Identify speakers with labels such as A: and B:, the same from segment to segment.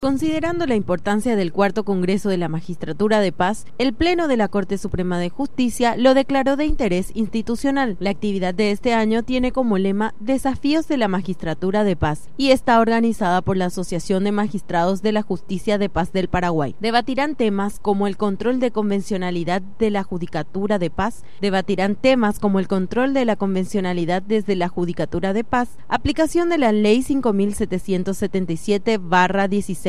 A: Considerando la importancia del cuarto Congreso de la Magistratura de Paz, el Pleno de la Corte Suprema de Justicia lo declaró de interés institucional. La actividad de este año tiene como lema Desafíos de la Magistratura de Paz y está organizada por la Asociación de Magistrados de la Justicia de Paz del Paraguay. Debatirán temas como el control de convencionalidad de la Judicatura de Paz, debatirán temas como el control de la convencionalidad desde la Judicatura de Paz, aplicación de la Ley 5777-16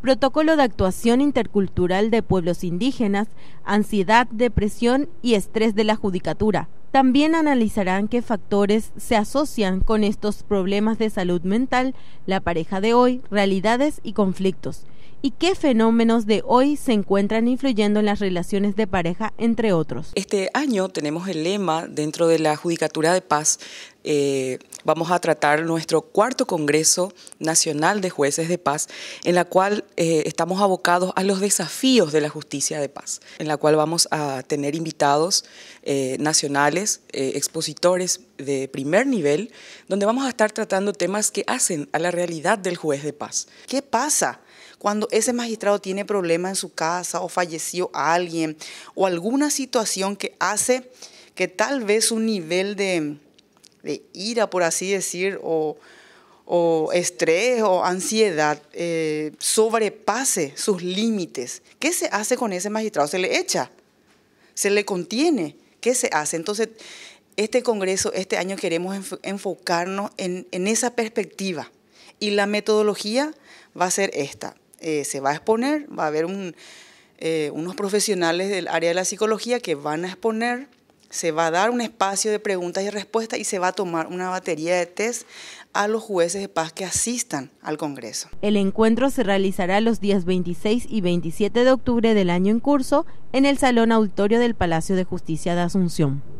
A: Protocolo de actuación intercultural de pueblos indígenas, ansiedad, depresión y estrés de la judicatura. También analizarán qué factores se asocian con estos problemas de salud mental, la pareja de hoy, realidades y conflictos y qué fenómenos de hoy se encuentran influyendo en las relaciones de pareja, entre otros.
B: Este año tenemos el lema dentro de la Judicatura de Paz. Eh, vamos a tratar nuestro cuarto Congreso Nacional de Jueces de Paz, en la cual eh, estamos abocados a los desafíos de la justicia de paz, en la cual vamos a tener invitados eh, nacionales, expositores de primer nivel, donde vamos a estar tratando temas que hacen a la realidad del juez de paz.
C: ¿Qué pasa? Cuando ese magistrado tiene problemas en su casa o falleció alguien o alguna situación que hace que tal vez un nivel de, ira, por así decir, o, estrés o ansiedad eh, sobrepase sus límites. ¿Qué se hace con ese magistrado? ¿Se le echa? ¿Se le contiene? ¿Qué se hace? Entonces, este Congreso, este año queremos enfocarnos en, en esa perspectiva y la metodología va a ser esta. Eh, se va a exponer, va a haber eh, unos profesionales del área de la psicología que van a exponer, se va a dar un espacio de preguntas y respuestas y se va a tomar una batería de test a los jueces de paz que asistan al Congreso.
A: El encuentro se realizará los días 26 y 27 de octubre del año en curso en el Salón Auditorio del Palacio de Justicia de Asunción.